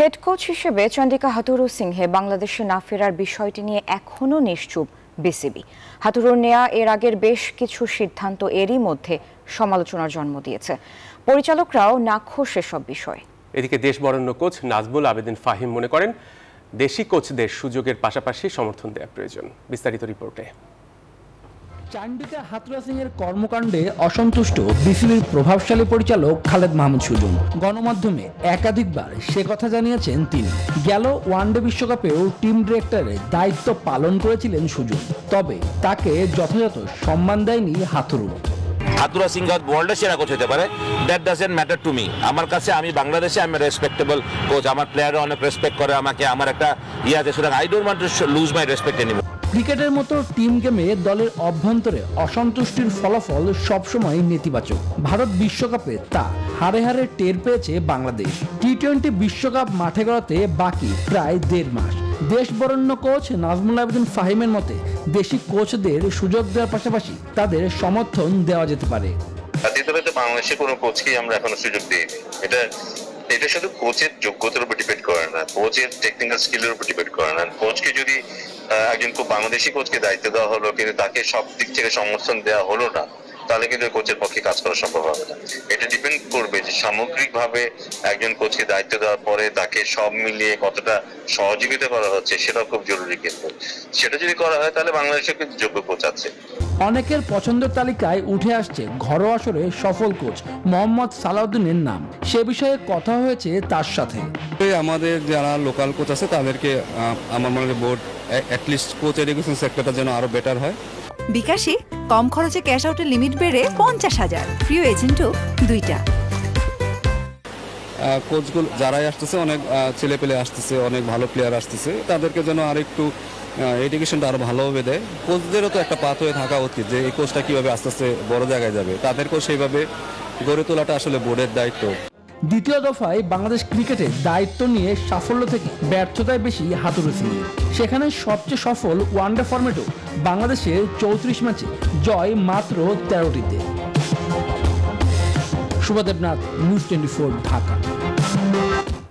Head coach হিসেবে চন্দিকা হাতুরু সিংহে বাংলাদেশে না ফেরার বিষয়টি নিয়ে এখনও নিশ্চুপ বিসিবি। হাতুরুর নেয়া এর আগের বেশ কিছু সিদ্ধান্ত এরই মধ্যে সমালোচনার জন্ম দিয়েছে। পরিচালকরাও নাখোশ এসব বিষয়। এদিকে দেশ বরেণ্য কোচ নাজমুল আবেদিন ফাহিম মনে করেন, দেশি কোচদের সুযোগের পাশাপাশি সমর্থন দেওয়া প্রয়োজন। বিস্তারিত রিপোর্টে। চান্ডিকা হাতুরা সিং এর কর্মকাণ্ডে অসন্তুষ্ট বিসিবির প্রভাবশালী পরিচালক খালেদ মাহমুদ সুজন। গণমাধ্যমে একাধিকবার সে কথা জানিয়েছেন তিনি। গেল ওয়ানডে বিশ্বকাপেও টিম ডিরেক্টরের দায়িত্ব পালন করেছিলেন সুজন। তবে তাকে যথাযথ সম্মান দেয়নি হাতুরু হাতুরা সিং ওয়ার্ল্ডের সেরা কোচ হতে পারে। That doesn't matter to me আমার কাছে আমি বাংলাদেশে আমি রেসপেক্টেবল কোচ আমার প্লেয়াররা অনেক রেসপেক্ট করে আমাকে। আমার একটা ইয়ে আছে। সুতরাং I don't want to lose my respect anymore ক্রিকেটের মতো টিম গেমে দলের অভ্যন্তরে অসন্তুষ্টির ফলাফল সবসময় নেতিবাচক। ভারত বিশ্বকাপে তা হারে হারে টের পেয়েছে বাংলাদেশ। টি টোয়েন্টি বিশ্বকাপ মাঠে গড়াতে বাকি প্রায় দেড় মাস। দেশ বরণ্য কোচ নাজমুল আবেদিন ফাহিমের মতে, দেশি কোচদের সুযোগ দেওয়ার পাশাপাশি তাদের সমর্থন দেওয়া যেতে পারে। বাংলাদেশে কোনো কোচকেই আমরা এখনও সুযোগ দিইনি। এটা এটা শুধু কোচের যোগ্যতার উপর ডিপেন্ড করে না কোচের টেকনিক্যাল স্কিলের উপর ডিপেন্ড করে না। কোচকে যদি একজন খুব বাংলাদেশি কোচকে দায়িত্ব দেওয়া হলো কিন্তু তাকে সব দিক থেকে সমর্থন দেওয়া হলো না তাহলে কিন্তু কোচের পক্ষে কাজ করা সম্ভব হবে না। এটা ডিপেন্ড করবে যে সামগ্রিকভাবে একজন কোচকে দায়িত্ব দেওয়ার পরে তাকে সব মিলিয়ে কতটা সহযোগিতা করা হচ্ছে সেটাও খুব জরুরি কিন্তু। সেটা যদি করা হয় তাহলে বাংলাদেশে কিন্তু যোগ্য কোচ আছে। অনেকের পছন্দের তালিকায় উঠে আসছে ঘরোয়া আসরে সফল কোচ মোহাম্মদ সালাউদ্দিনের নাম। সে বিষয়ে কথা হয়েছে তার সাথে। আমাদের যারা লোকাল কোচ আছে তাদেরকে আমার মনে হয় বোর্ড অ্যাটলিস্ট কোচ এডুকেশন সেক্টরটা যেন আরও বেটার হয়। বিকাশে কম খরচে ক্যাশ আউটের লিমিট বেড়ে পঞ্চাশ হাজার। প্রিয় এজেন্টও দুইটা। কোচগুলো যারাই আসতেছে অনেক ছেলে পেলে আসতেছে অনেক ভালো প্লেয়ার আসতেছে তাদেরকে যেন আর একটু এডুকেশনটা আরও ভালোভাবে দেয়। কোচদেরও তো একটা পাথ হয়ে থাকা উচিত যে এই কোচটা কীভাবে আস্তে আস্তে বড় জায়গায় যাবে। তাদেরকেও সেইভাবে গড়ে তোলাটা আসলে বোর্ডের দায়িত্ব। দ্বিতীয় দফায় বাংলাদেশ ক্রিকেটে দায়িত্ব নিয়ে সাফল্য থেকে ব্যর্থতায় বেশি হাতুড়েছে সেখানে সবচেয়ে সফল ওয়ানডে ফর্মেটও বাংলাদেশের চৌত্রিশ ম্যাচে জয় মাত্র তেরোটিতে। Shubhadebnath, news twenty four, Dhaka.